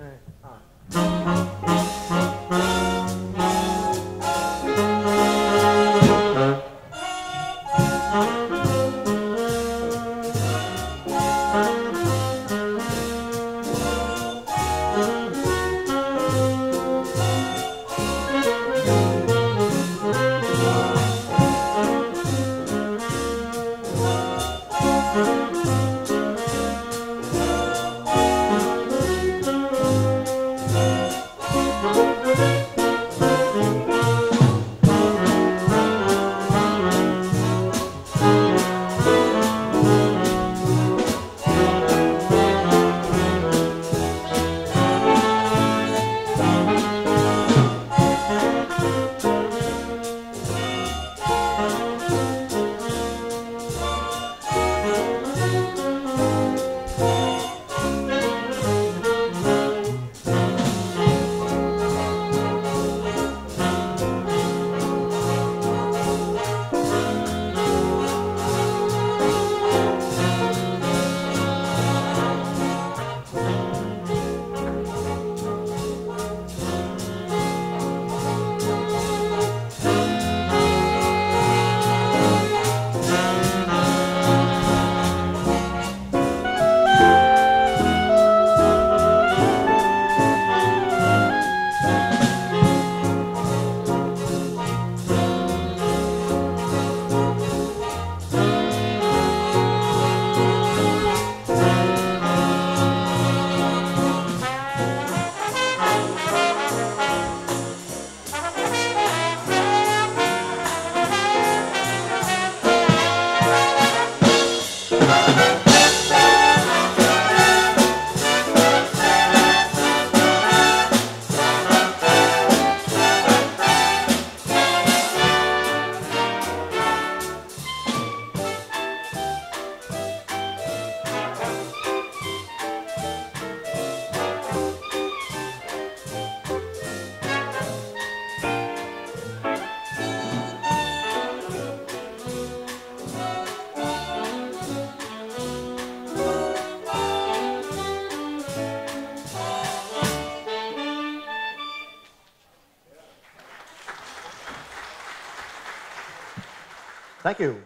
对啊。Thank you.